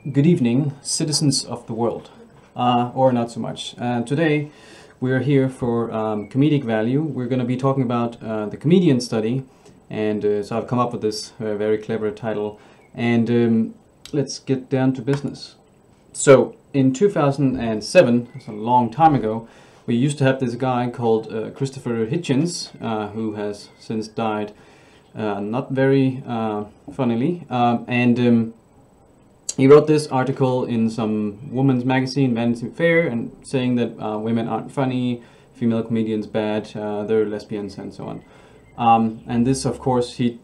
Good evening, citizens of the world, uh, or not so much. Uh, today we're here for um, comedic value. We're going to be talking about uh, the comedian study, and uh, so I've come up with this uh, very clever title. And um, let's get down to business. So in 2007, that's a long time ago, we used to have this guy called uh, Christopher Hitchens, who has since died. not very funnily, um, and um, he wrote this article in some woman's magazine, Vanity Fair, and saying that uh, women aren't funny, female comedians bad, uh, they're lesbians, and so on. Um, and this, of course, he,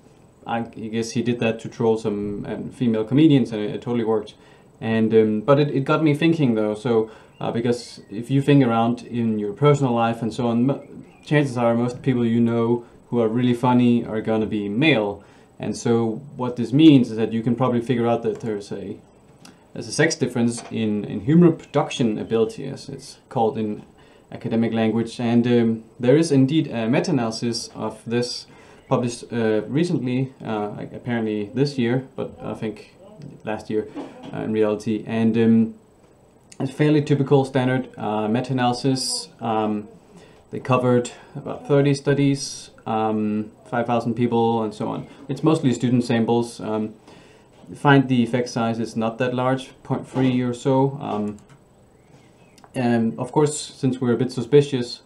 I guess he did that to troll some um, female comedians, and it, it, totally worked. And um, but it, it got me thinking though. So uh, because if you think around in your personal life and so on, chances are most people you know who are really funny are gonna be male. And so what this means is that you can probably figure out that there's a there's a sex difference in, in humor production ability, as it's called in academic language. And um, there is indeed a meta-analysis of this published uh, recently, uh, apparently this year, but I think last year uh, in reality. And um, it's fairly typical standard uh, meta-analysis. Um, they covered about 30 studies, um, 5,000 people, and so on. It's mostly student samples. Um, find the effect size is not that large, 0.3 or so. Um, and of course, since we're a bit suspicious,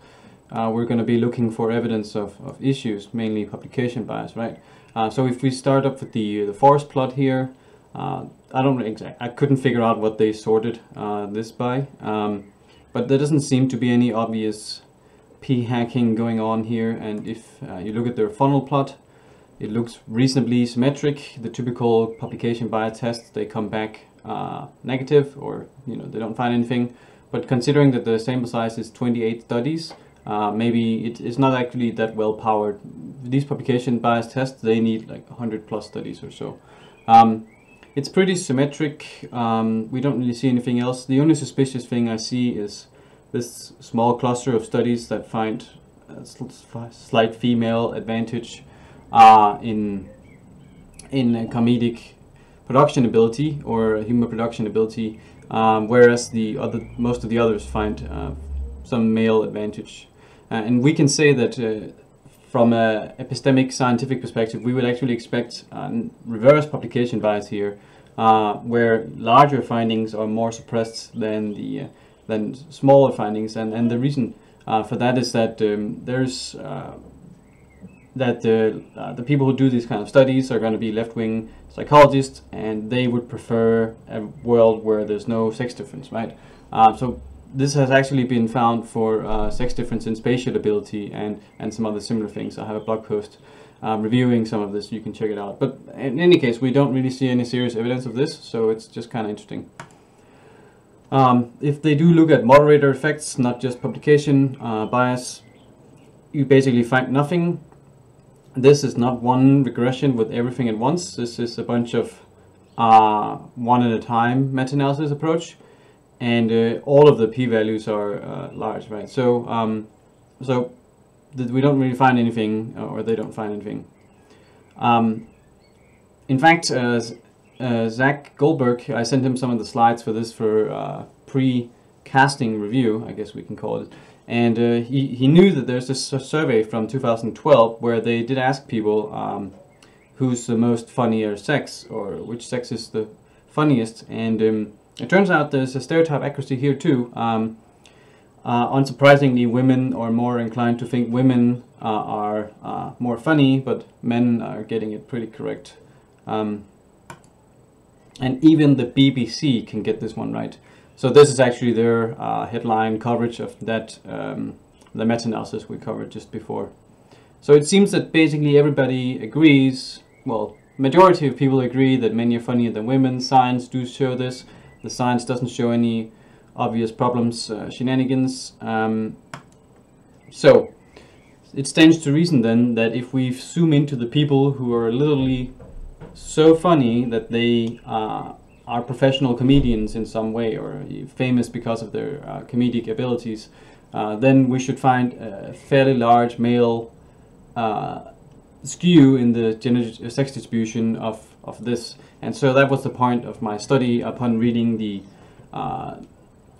uh, we're going to be looking for evidence of, of issues, mainly publication bias, right? Uh, so if we start up with the the forest plot here, uh, I don't exactly, I couldn't figure out what they sorted uh, this by, um, but there doesn't seem to be any obvious p hacking going on here. And if uh, you look at their funnel plot, it looks reasonably symmetric. The typical publication bias tests, they come back uh, negative or you know they don't find anything. But considering that the sample size is 28 studies, uh, maybe it is not actually that well powered. These publication bias tests, they need like 100 plus studies or so. Um, it's pretty symmetric. Um, we don't really see anything else. The only suspicious thing I see is this small cluster of studies that find a slight female advantage uh, in in comedic production ability or humor production ability, um, whereas the other most of the others find uh, some male advantage. Uh, and we can say that uh, from a epistemic scientific perspective, we would actually expect reverse publication bias here, uh, where larger findings are more suppressed than the uh, than smaller findings. And and the reason for that is that um, there's that the, uh, the people who do these kind of studies are going to be left-wing psychologists and they would prefer a world where there's no sex difference, right? Uh, so this has actually been found for uh, sex difference in spatial ability and, and some other similar things. I have a blog post um, reviewing some of this, you can check it out. But in any case, we don't really see any serious evidence of this, so it's just kind of interesting. Um, if they do look at moderator effects, not just publication uh, bias, you basically find nothing this is not one regression with everything at once. This is a bunch of uh, one at a time meta-analysis approach, and uh, all of the p-values are uh, large, right? So, um, so we don't really find anything, uh, or they don't find anything. Um, in fact, uh, uh, Zach Goldberg, I sent him some of the slides for this for pre-casting review, I guess we can call it. And uh, he, he knew that there's this survey from 2012 where they did ask people um, who's the most funnier sex or which sex is the funniest. And um, it turns out there's a stereotype accuracy here too. Um, uh, unsurprisingly, women are more inclined to think women uh, are uh, more funny, but men are getting it pretty correct. Um, and even the BBC can get this one right. So this is actually their uh, headline coverage of that, um, the meta-analysis we covered just before. So it seems that basically everybody agrees, well, majority of people agree that men are funnier than women. Science do show this. The science doesn't show any obvious problems, uh, shenanigans. Um, so it stands to reason then that if we zoom into the people who are literally so funny that they uh, are professional comedians in some way or famous because of their uh, comedic abilities, uh, then we should find a fairly large male uh, skew in the gender sex distribution of, of this. And so that was the point of my study upon reading the uh,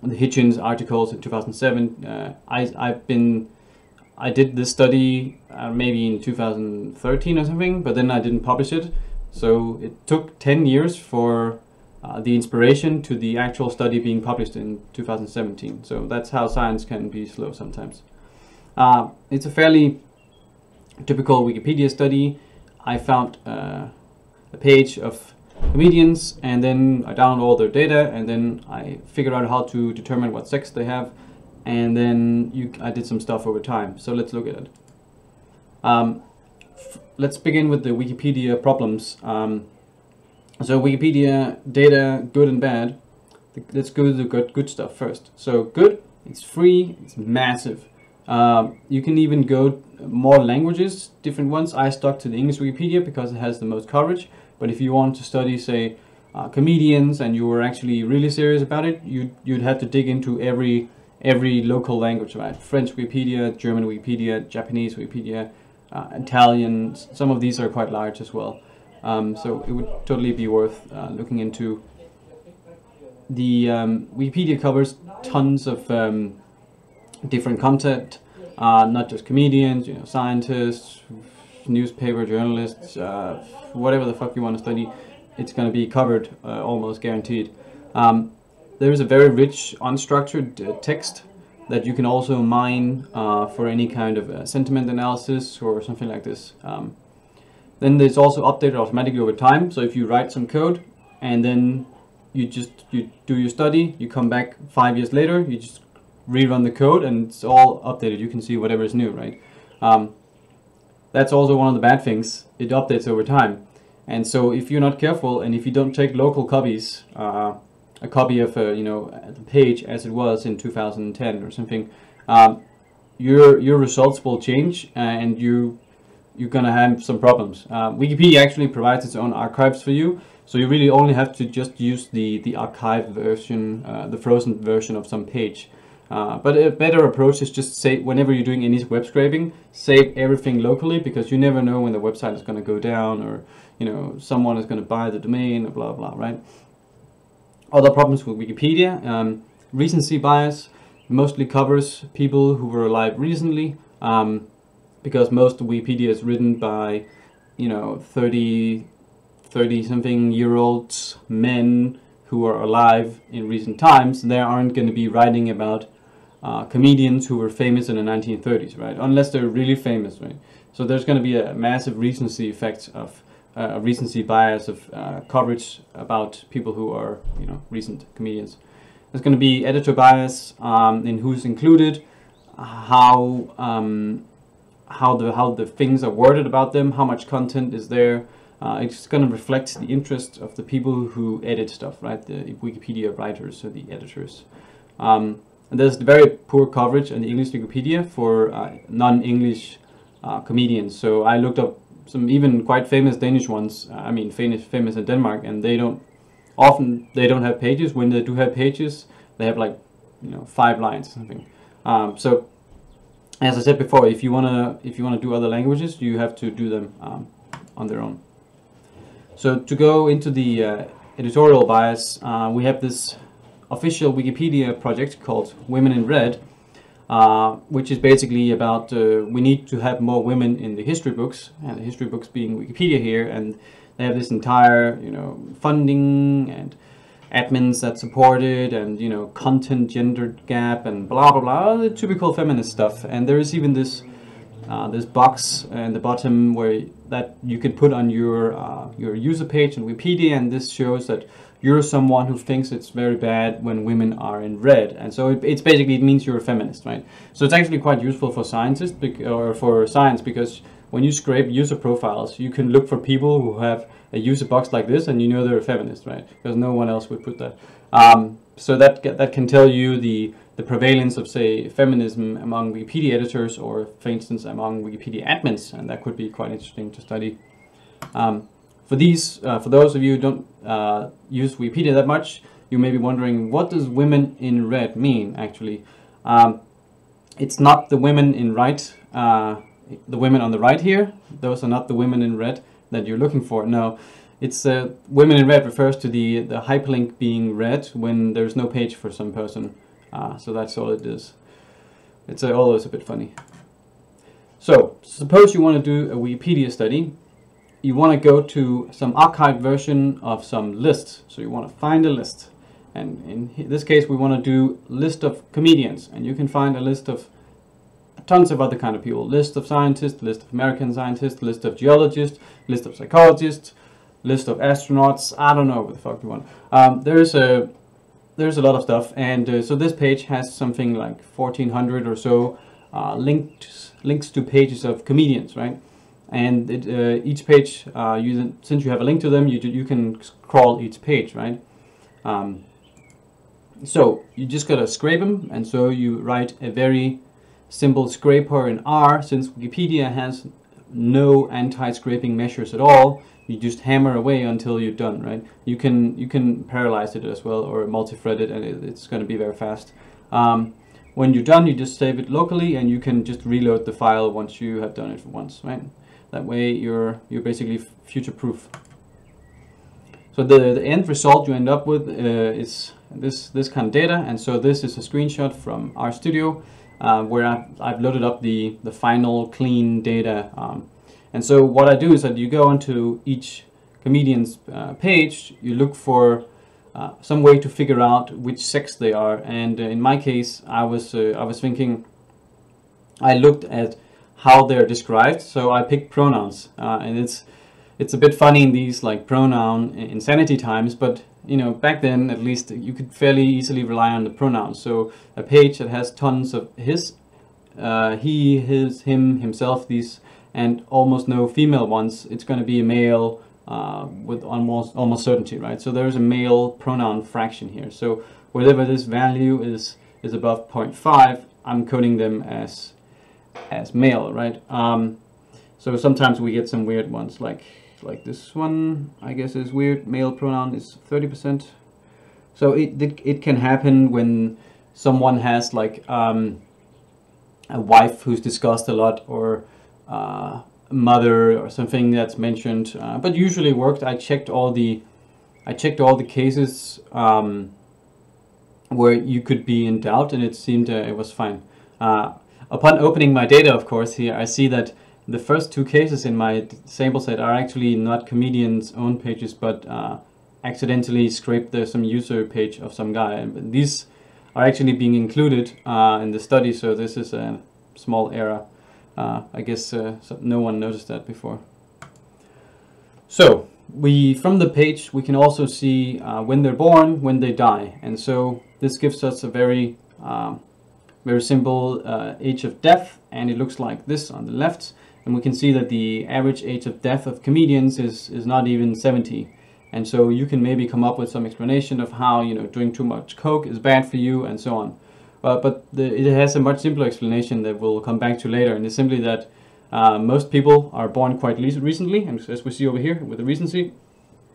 the Hitchens articles in 2007. Uh, I, I've been I did this study uh, maybe in 2013 or something, but then I didn't publish it. So it took 10 years for uh, the inspiration to the actual study being published in 2017. So that's how science can be slow sometimes. Uh, it's a fairly typical Wikipedia study. I found uh, a page of comedians and then I download all their data and then I figure out how to determine what sex they have and then you, I did some stuff over time. So let's look at it. Um, let's begin with the Wikipedia problems. Um, so Wikipedia data, good and bad. Let's go to the good, good stuff first. So good, it's free, it's massive. Um, you can even go more languages, different ones. I stuck to the English Wikipedia because it has the most coverage. But if you want to study, say, uh, comedians and you were actually really serious about it, you'd, you'd have to dig into every every local language, right? French Wikipedia, German Wikipedia, Japanese Wikipedia, uh, Italian. Some of these are quite large as well. Um, so it would totally be worth uh, looking into. The um, Wikipedia covers tons of um, different content, uh, not just comedians, you know, scientists, newspaper journalists, uh, whatever the fuck you want to study, it's going to be covered, uh, almost guaranteed. Um, there is a very rich unstructured uh, text that you can also mine uh, for any kind of uh, sentiment analysis or something like this. Um, then it's also updated automatically over time. So if you write some code and then you just you do your study, you come back five years later, you just rerun the code and it's all updated. You can see whatever is new, right? Um, that's also one of the bad things. It updates over time. And so if you're not careful and if you don't take local copies, uh, a copy of a, uh, you know the page as it was in 2010 or something, um, your your results will change and you you're gonna have some problems. Uh, Wikipedia actually provides its own archives for you, so you really only have to just use the the archived version, uh, the frozen version of some page. Uh, but a better approach is just say whenever you're doing any web scraping, save everything locally because you never know when the website is going to go down or you know someone is going to buy the domain blah blah right. Other problems with Wikipedia, um, recency bias mostly covers people who were alive recently um, because most Wikipedia is written by, you know, 30, 30 something year olds men who are alive in recent times. They aren't going to be writing about uh, comedians who were famous in the 1930s, right? Unless they're really famous, right? So there's going to be a massive recency effect of uh, recency bias of uh, coverage about people who are you know recent comedians. There's going to be editor bias um, in who's included, how um, how the how the things are worded about them, how much content is there. Uh, it's going to reflect the interest of the people who edit stuff, right? The Wikipedia writers or the editors. Um, and there's very poor coverage in the English Wikipedia for uh, non-English uh, comedians. So I looked up some even quite famous Danish ones. Uh, I mean, famous famous in Denmark, and they don't often they don't have pages. When they do have pages, they have like you know five lines or something. Um, so as I said before, if you wanna if you wanna do other languages, you have to do them um, on their own. So to go into the uh, editorial bias, uh, we have this official Wikipedia project called Women in Red, uh, which is basically about uh, we need to have more women in the history books, and the history books being Wikipedia here, and they have this entire you know funding and admins that support it, and you know content gender gap and blah blah blah, the typical feminist stuff. And there is even this uh, this box in the bottom where that you can put on your uh, your user page in Wikipedia, and this shows that you're someone who thinks it's very bad when women are in red. And so it, it's basically, it means you're a feminist, right? So it's actually quite useful for scientists or for science because when you scrape user profiles, you can look for people who have a user box like this and you know they're a feminist, right? Because no one else would put that. Um, so that, that can tell you the, the prevalence of, say, feminism among Wikipedia editors or, for instance, among Wikipedia admins, and that could be quite interesting to study. Um, for these, uh, for those of you who don't uh, use Wikipedia that much, you may be wondering, what does women in red mean, actually? Um, it's not the women in right, uh, the women on the right here, those are not the women in red that you're looking for. No, it's uh, women in red refers to the, the hyperlink being red when there's no page for some person. Uh, so that's all it is. It's always a bit funny. So, suppose you want to do a Wikipedia study. You want to go to some archived version of some list. So you want to find a list. And in this case, we want to do list of comedians. And you can find a list of tons of other kind of people. List of scientists, list of American scientists, list of geologists, list of psychologists, list of astronauts. I don't know what the fuck you want. Um, there's a there's a lot of stuff, and uh, so this page has something like 1,400 or so uh, links to pages of comedians, right? And it, uh, each page, uh, you, since you have a link to them, you you can crawl each page, right? Um, so you just gotta scrape them, and so you write a very simple scraper in R. Since Wikipedia has no anti-scraping measures at all, you just hammer away until you're done, right? You can you can parallelize it as well or multi-thread it, and it, it's going to be very fast. Um, when you're done, you just save it locally, and you can just reload the file once you have done it once, right? That way, you're you're basically future-proof. So the, the end result you end up with uh, is this this kind of data, and so this is a screenshot from RStudio uh, where I've, I've, loaded up the the final clean data. Um, and so what I do is that you go onto each comedian's uh, page, you look for uh, some way to figure out which sex they are. And uh, in my case, I was uh, I was thinking, I looked at how they're described. So I picked pronouns, uh, and it's it's a bit funny in these like pronoun insanity times, but you know back then at least you could fairly easily rely on the pronouns. So a page that has tons of his, uh, he, his, him, himself, these and almost no female ones, it's going to be a male uh, with almost almost certainty, right? So there's a male pronoun fraction here. So whatever this value is is above 0.5, I'm coding them as as male, right? Um, so sometimes we get some weird ones, like like this one, I guess is weird. Male pronoun is 30%. So it, it, it can happen when someone has like um, a wife who's discussed a lot or uh, mother or something that's mentioned, uh, but usually worked. I checked all the, I checked all the cases um, where you could be in doubt, and it seemed uh, it was fine. Uh, upon opening my data, of course, here I see that the first two cases in my sample set are actually not comedians' own pages, but uh, accidentally scraped the, some user page of some guy. And these are actually being included uh, in the study, so this is a small error. Uh, I guess uh, no one noticed that before. So we from the page we can also see uh, when they're born, when they die, and so this gives us a very um, very simple uh, age of death, and it looks like this on the left, and we can see that the average age of death of comedians is is not even 70. And so you can maybe come up with some explanation of how you know doing too much coke is bad for you and so on. Uh, but the, it has a much simpler explanation that we'll come back to later, and it's simply that uh, most people are born quite recently, and as we see over here with the recency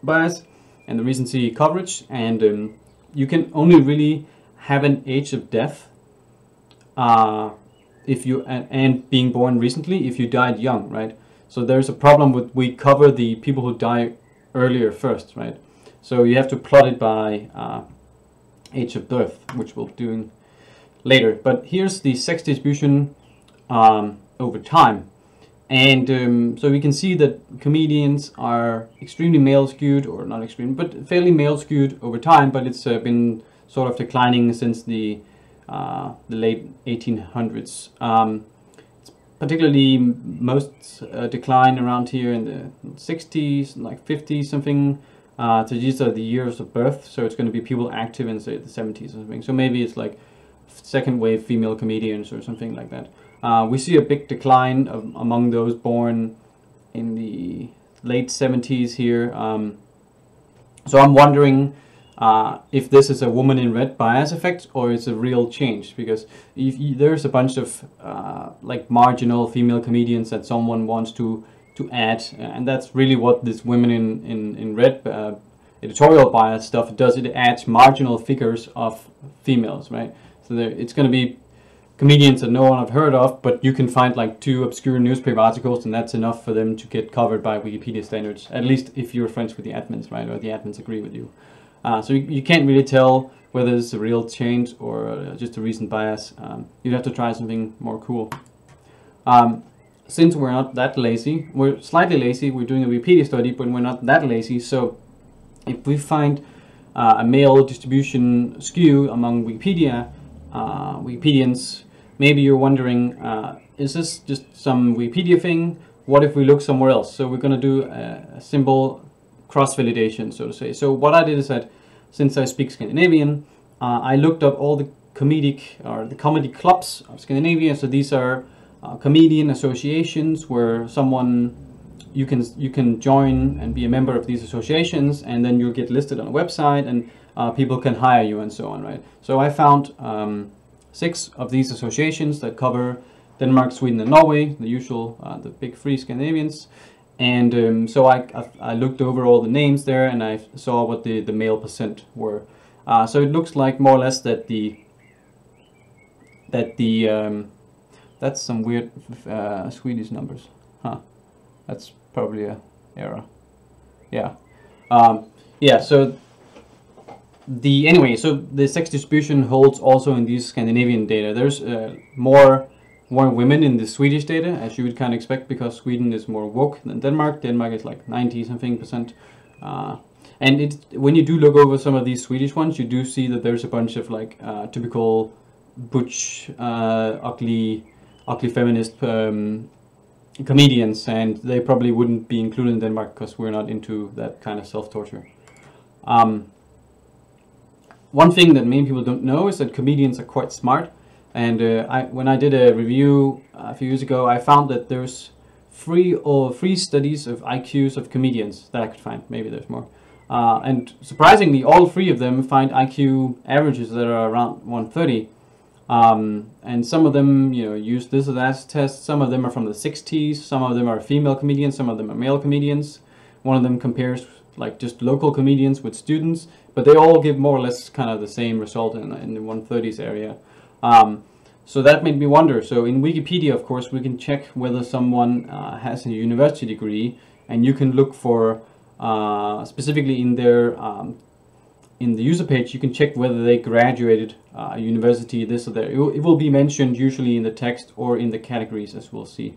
bias and the recency coverage, and um, you can only really have an age of death uh, if you and, and, being born recently if you died young, right? So there's a problem with we cover the people who die earlier first, right? So you have to plot it by uh, age of birth, which we'll do later. But here's the sex distribution um, over time. And um, so we can see that comedians are extremely male skewed, or not extreme, but fairly male skewed over time, but it's uh, been sort of declining since the, uh, the late 1800s. Um, particularly most uh, decline around here in the 60s, like 50 something. Uh, so these are the years of birth, so it's going to be people active in say the 70s or something. So maybe it's like second wave female comedians or something like that. Uh, we see a big decline of, among those born in the late 70s here. Um, so I'm wondering uh, if this is a woman in red bias effect or it's a real change because you, there's a bunch of uh, like marginal female comedians that someone wants to to add and that's really what this women in, in, in red uh, editorial bias stuff does it adds marginal figures of females right so there, it's going to be comedians that no one have heard of, but you can find like two obscure newspaper articles, and that's enough for them to get covered by Wikipedia standards. At least if you're friends with the admins, right, or the admins agree with you. Uh, so you, you, can't really tell whether it's a real change or uh, just a recent bias. Um, you'd have to try something more cool. Um, since we're not that lazy, we're slightly lazy. We're doing a Wikipedia study, but we're not that lazy. So if we find uh, a male distribution skew among Wikipedia uh, Wikipedians, maybe you're wondering, uh, is this just some Wikipedia thing? What if we look somewhere else? So we're going to do a, a simple cross-validation, so to say. So what I did is that, since I speak Scandinavian, uh, I looked up all the comedic or the comedy clubs of Scandinavia. So these are uh, comedian associations where someone you can you can join and be a member of these associations, and then you'll get listed on a website, and uh, people can hire you and so on, right? So I found um, six of these associations that cover Denmark, Sweden, and Norway, the usual, uh, the big three Scandinavians. And um, so I, I, looked over all the names there and I saw what the, the male percent were. Uh, so it looks like more or less that the that the um, that's some weird uh, Swedish numbers, huh? That's probably a error. Yeah, um, yeah. So the anyway, so the sex distribution holds also in these Scandinavian data. There's uh, more more women in the Swedish data, as you would kind of expect, because Sweden is more woke than Denmark. Denmark is like 90 something percent. Uh, and it, when you do look over some of these Swedish ones, you do see that there's a bunch of like uh, typical butch, uh, ugly, ugly feminist um, comedians, and they probably wouldn't be included in Denmark because we're not into that kind of self-torture. Um, one thing that many people don't know is that comedians are quite smart. And uh, I, when I did a review a few years ago, I found that there's three or three studies of IQs of comedians that I could find. Maybe there's more. Uh, and surprisingly, all three of them find IQ averages that are around 130. Um, and some of them, you know, use this or that test. Some of them are from the 60s. Some of them are female comedians. Some of them are male comedians. One of them compares like just local comedians with students, but they all give more or less kind of the same result in, in the 130s area. Um, so that made me wonder. So in Wikipedia, of course, we can check whether someone uh, has a university degree, and you can look for uh, specifically in their um, in the user page, you can check whether they graduated uh, university, this or that. It will, it will, be mentioned usually in the text or in the categories, as we'll see.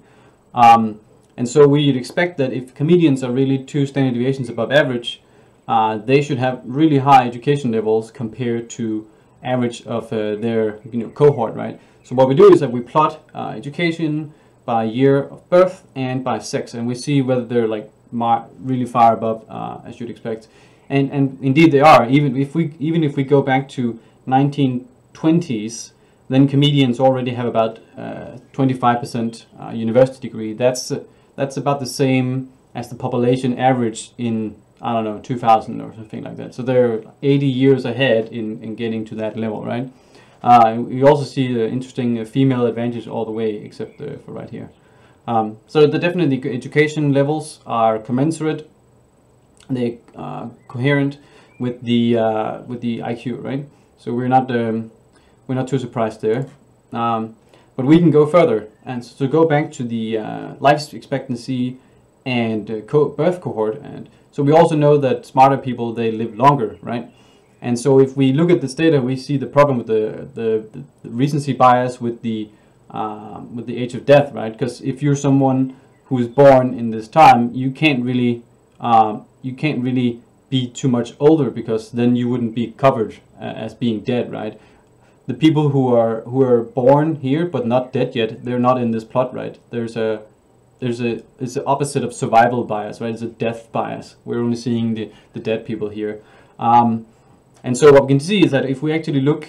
Um, and so we'd expect that if comedians are really two standard deviations above average, uh, they should have really high education levels compared to average of uh, their you know, cohort, right? So what we do is that we plot uh, education by year of birth and by sex, and we see whether they're like really far above uh, as you'd expect. And and indeed they are. Even if we even if we go back to 1920s, then comedians already have about 25% uh, uh, university degree. That's that's about the same as the population average in I don't know 2000 or something like that. So they're 80 years ahead in, in getting to that level, right? Uh, you also see the interesting uh, female advantage all the way, except uh, for right here. Um, so the definitely education levels are commensurate, they uh, coherent with the uh, with the IQ, right? So we're not um, we're not too surprised there. Um, but we can go further. And so to go back to the uh, life expectancy and uh, co birth cohort. And so we also know that smarter people, they live longer, right? And so if we look at this data, we see the problem with the, the, the recency bias with the, um, with the age of death, right? Because if you're someone who is born in this time, you can't really, um, you can't really be too much older because then you wouldn't be covered uh, as being dead, right? the people who are who are born here but not dead yet, they're not in this plot, right? There's a there's a it's the opposite of survival bias, right? It's a death bias. We're only seeing the the dead people here, um, and so what we can see is that if we actually look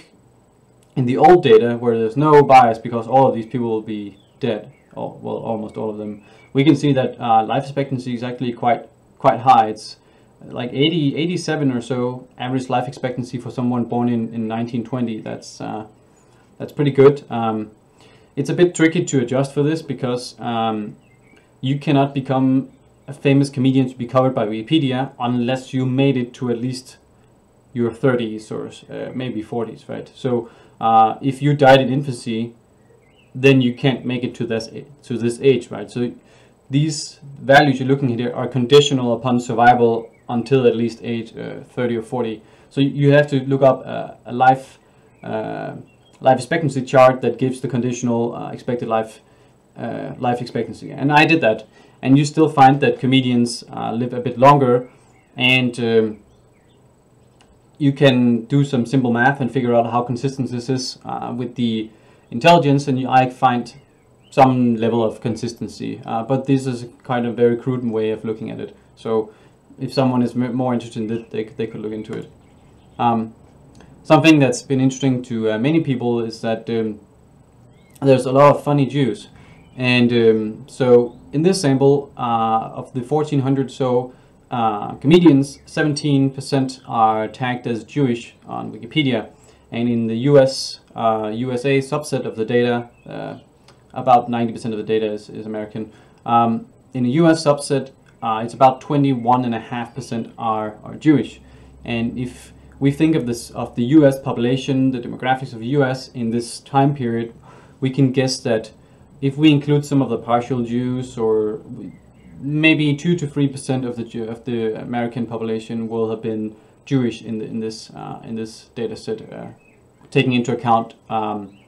in the old data where there's no bias because all of these people will be dead, all, well almost all of them, we can see that uh, life expectancy is actually quite quite high. It's like 80, 87 or so average life expectancy for someone born in, in 1920. That's uh, that's pretty good. Um, it's a bit tricky to adjust for this because um, you cannot become a famous comedian to be covered by Wikipedia unless you made it to at least your 30s or uh, maybe 40s, right? So uh, if you died in infancy, then you can't make it to this to this age, right? So these values you're looking at here are conditional upon survival until at least age uh, 30 or 40. So you have to look up uh, a life uh, life expectancy chart that gives the conditional uh, expected life uh, life expectancy. And I did that, and you still find that comedians uh, live a bit longer, and um, you can do some simple math and figure out how consistent this is with the intelligence, and you, I find some level of consistency. but this is a kind of very crude way of looking at it. So if someone is more interested in it, they, they could look into it. Um, something that's been interesting to uh, many people is that um, there's a lot of funny Jews. And um, so in this sample, uh, of the 1400 so uh, comedians, 17% are tagged as Jewish on Wikipedia. And in the US, USA uh, subset of the data, uh, about 90% of the data is, is American. Um, in the US subset, uh, it's about 21.5% are, are Jewish. And if we think of this of the US population, the demographics of the US in this time period, we can guess that if we include some of the partial Jews or maybe 2 to 3% of the of the American population will have been Jewish in the, in this uh, in this data set, uh, taking into account um,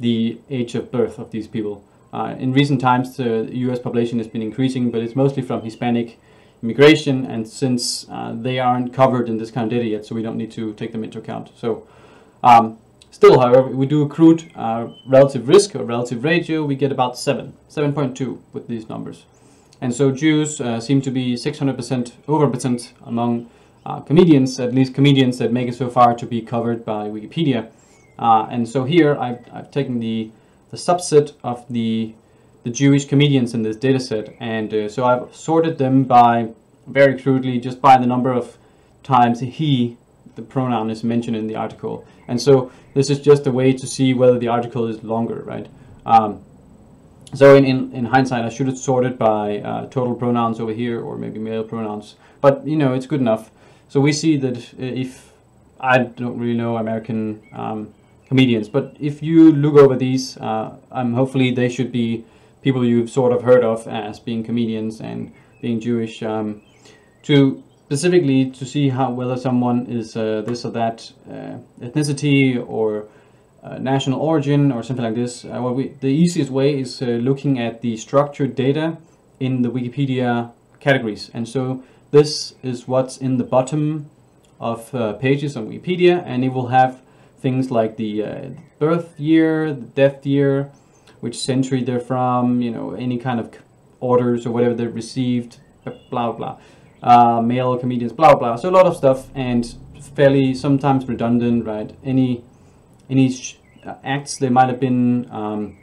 the age of birth of these people. Uh, in recent times, the U.S. population has been increasing, but it's mostly from Hispanic immigration, and since uh, they aren't covered in this kind of data yet, so we don't need to take them into account. So, um, still, however, we do a crude uh, relative risk or relative ratio, we get about 7, 7.2 with these numbers. And so Jews uh, seem to be 600% over percent among uh, comedians, at least comedians that make it so far to be covered by Wikipedia. Uh, and so here I've, I've taken the the subset of the the Jewish comedians in this dataset, and uh, so I've sorted them by very crudely just by the number of times he, the pronoun, is mentioned in the article. And so this is just a way to see whether the article is longer, right? Um, so in, in, in, hindsight, I should have sorted by uh, total pronouns over here, or maybe male pronouns. But you know, it's good enough. So we see that if I don't really know American um, comedians. But if you look over these, uh, um, hopefully they should be people you've sort of heard of as being comedians and being Jewish. Um, to specifically to see how whether someone is uh, this or that uh, ethnicity or uh, national origin or something like this. Uh, we, the easiest way is uh, looking at the structured data in the Wikipedia categories. And so this is what's in the bottom of pages on Wikipedia, and it will have things like the uh, birth year, the death year, which century they're from, you know, any kind of orders or whatever they received, blah, blah. Uh, male comedians, blah, blah. So a lot of stuff and fairly sometimes redundant, right? Any, any uh, acts they might have been um,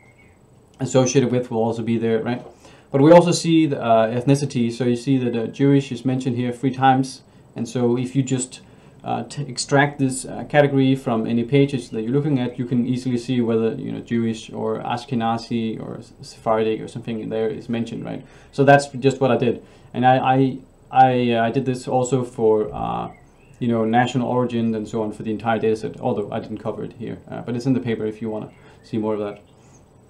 associated with will also be there, right? But we also see the uh, ethnicity. So you see that uh, Jewish is mentioned here three times. And so if you just uh, extract this uh, category from any pages that you're looking at, you can easily see whether you know Jewish or Ashkenazi or Sephardic or something in there is mentioned, right? So that's just what I did, and I I I, uh, I did this also for uh, you know national origin and so on for the entire dataset. Although I didn't cover it here, uh, but it's in the paper if you want to see more of that.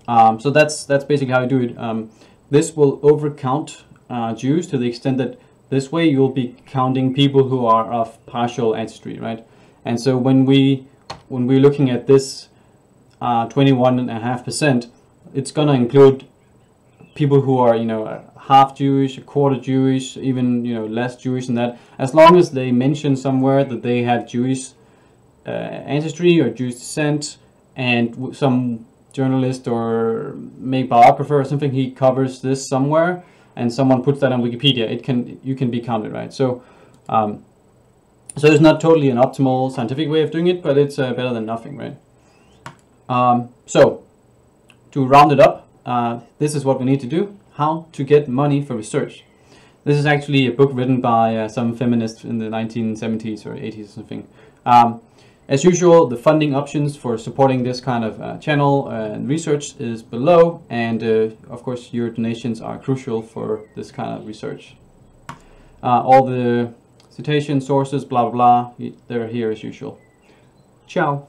Um, so that's that's basically how I do it. Um, this will overcount uh, Jews to the extent that this way you'll be counting people who are of partial ancestry, right? And so when we when we're looking at this 21.5%, uh, it's going to include people who are, you know, half Jewish, a quarter Jewish, even, you know, less Jewish than that. As long as they mention somewhere that they have Jewish uh, ancestry or Jewish descent and some journalist or maybe biographer or something, he covers this somewhere, and someone puts that on Wikipedia, it can you can be counted, right? So, um, so it's not totally an optimal scientific way of doing it, but it's uh, better than nothing, right? Um, so, to round it up, uh, this is what we need to do: how to get money for research. This is actually a book written by uh, some feminists in the 1970s or 80s or something. Um, as usual, the funding options for supporting this kind of uh, channel and research is below, and uh, of course your donations are crucial for this kind of research. Uh, all the citation sources, blah blah blah, they're here as usual. Ciao.